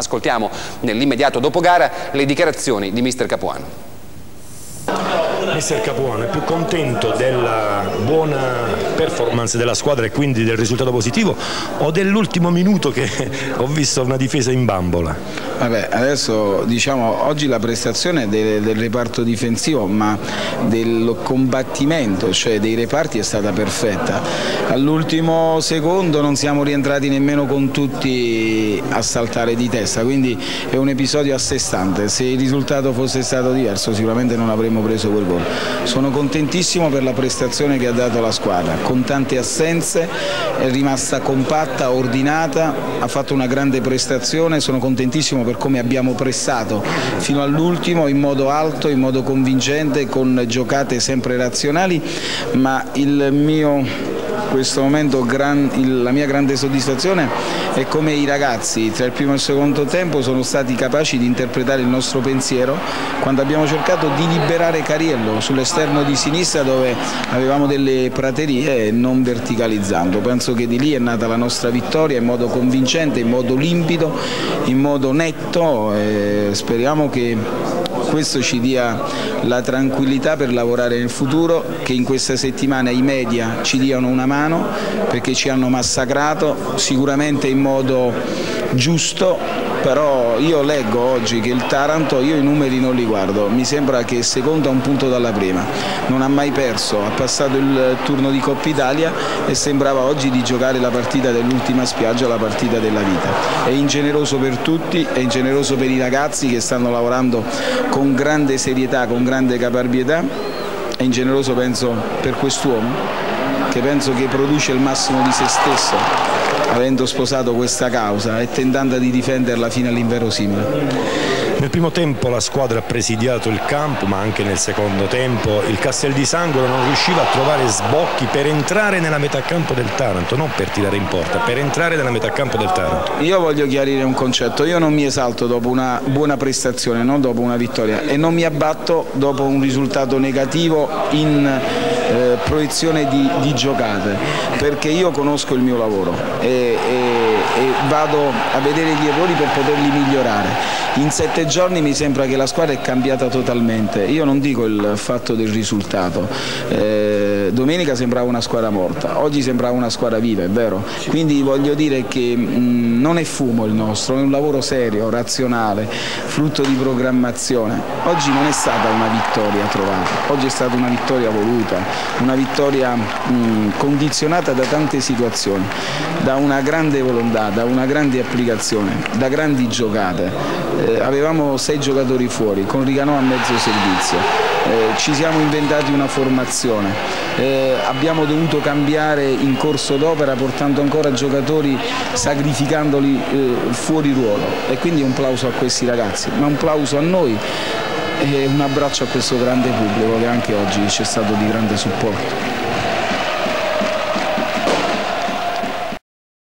Ascoltiamo nell'immediato dopo gara le dichiarazioni di mister Capuano. Mister Capuano è più contento della buona performance della squadra e quindi del risultato positivo o dell'ultimo minuto che ho visto una difesa in bambola? Vabbè, adesso diciamo oggi la prestazione del, del reparto difensivo ma del combattimento, cioè dei reparti è stata perfetta. All'ultimo secondo non siamo rientrati nemmeno con tutti a saltare di testa, quindi è un episodio a sé stante. Se il risultato fosse stato diverso sicuramente non avremmo preso quel gol. Sono contentissimo per la prestazione che ha dato la squadra, con tante assenze, è rimasta compatta, ordinata, ha fatto una grande prestazione, sono contentissimo per come abbiamo pressato fino all'ultimo in modo alto, in modo convincente, con giocate sempre razionali, ma il mio questo momento gran, il, la mia grande soddisfazione è come i ragazzi tra il primo e il secondo tempo sono stati capaci di interpretare il nostro pensiero quando abbiamo cercato di liberare Cariello sull'esterno di sinistra dove avevamo delle praterie non verticalizzando. Penso che di lì è nata la nostra vittoria in modo convincente, in modo limpido, in modo netto e speriamo che questo ci dia la tranquillità per lavorare nel futuro, che in questa settimana i media ci diano una mano perché ci hanno massacrato sicuramente in modo giusto però io leggo oggi che il Taranto, io i numeri non li guardo, mi sembra che secondo a un punto dalla prima, non ha mai perso, ha passato il turno di Coppa Italia e sembrava oggi di giocare la partita dell'ultima spiaggia, la partita della vita. È ingeneroso per tutti, è ingeneroso per i ragazzi che stanno lavorando con grande serietà, con grande caparbietà, è ingeneroso penso per quest'uomo che penso che produce il massimo di se stesso avendo sposato questa causa e tentando di difenderla fino all'inverosimile. Nel primo tempo la squadra ha presidiato il campo, ma anche nel secondo tempo il Castel di Sangolo non riusciva a trovare sbocchi per entrare nella metà campo del Taranto, non per tirare in porta, per entrare nella metà campo del Taranto. Io voglio chiarire un concetto, io non mi esalto dopo una buona prestazione, non dopo una vittoria e non mi abbatto dopo un risultato negativo in eh, proiezione di, di, giocate, perché io conosco il mio lavoro e, e, e vado a vedere gli errori per poterli migliorare. In sette giorni mi sembra che la squadra è cambiata totalmente, io non dico il fatto del risultato, eh, domenica sembrava una squadra morta, oggi sembrava una squadra viva, è vero? Quindi voglio dire che mh, non è fumo il nostro, è un lavoro serio, razionale, frutto di programmazione. Oggi non è stata una vittoria trovata, oggi è stata una vittoria voluta, una vittoria mh, condizionata da tante situazioni, da una grande volontà, da una grande applicazione, da grandi giocate. Eh, avevamo sei giocatori fuori, con Riganò a mezzo servizio, eh, ci siamo inventati una formazione, eh, abbiamo dovuto cambiare in corso d'opera portando ancora giocatori, sacrificandoli eh, fuori ruolo. E quindi un plauso a questi ragazzi, ma un plauso a noi e un abbraccio a questo grande pubblico che anche oggi ci è stato di grande supporto.